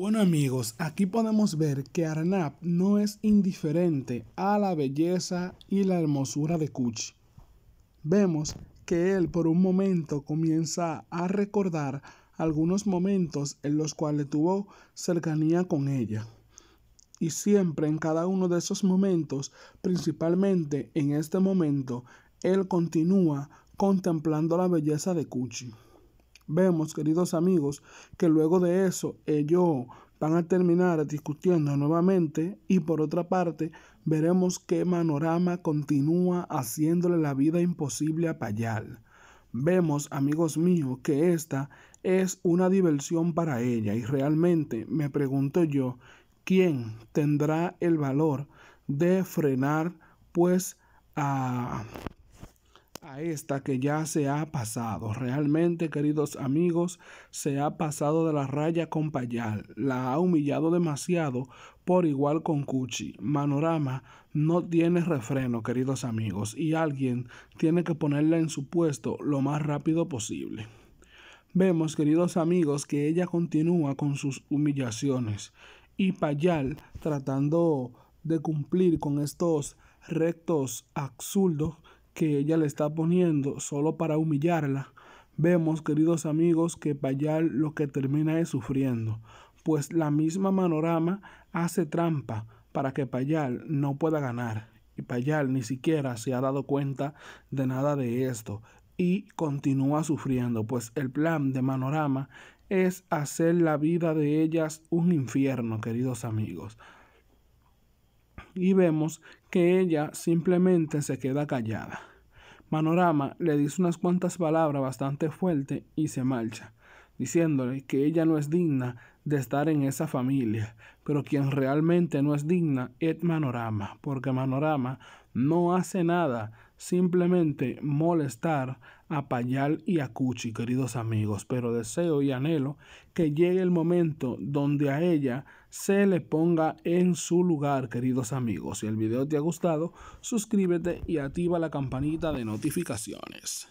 Bueno amigos, aquí podemos ver que Arnab no es indiferente a la belleza y la hermosura de Kuchi. Vemos que él por un momento comienza a recordar algunos momentos en los cuales tuvo cercanía con ella. Y siempre en cada uno de esos momentos, principalmente en este momento, él continúa contemplando la belleza de Kuchi. Vemos, queridos amigos, que luego de eso ellos van a terminar discutiendo nuevamente y por otra parte veremos que Manorama continúa haciéndole la vida imposible a Payal. Vemos, amigos míos, que esta es una diversión para ella y realmente me pregunto yo, ¿quién tendrá el valor de frenar pues a a esta que ya se ha pasado. Realmente, queridos amigos, se ha pasado de la raya con Payal. La ha humillado demasiado por igual con Cuchi. Manorama no tiene refreno, queridos amigos, y alguien tiene que ponerla en su puesto lo más rápido posible. Vemos, queridos amigos, que ella continúa con sus humillaciones y Payal tratando de cumplir con estos rectos absurdos que ella le está poniendo solo para humillarla, vemos, queridos amigos, que Payal lo que termina es sufriendo, pues la misma Manorama hace trampa para que Payal no pueda ganar. Y Payal ni siquiera se ha dado cuenta de nada de esto y continúa sufriendo, pues el plan de Manorama es hacer la vida de ellas un infierno, queridos amigos y vemos que ella simplemente se queda callada. Manorama le dice unas cuantas palabras bastante fuertes y se marcha, diciéndole que ella no es digna de estar en esa familia, pero quien realmente no es digna es Manorama, porque Manorama no hace nada, simplemente molestar a Payal y a Cuchi, queridos amigos, pero deseo y anhelo que llegue el momento donde a ella se le ponga en su lugar, queridos amigos. Si el video te ha gustado, suscríbete y activa la campanita de notificaciones.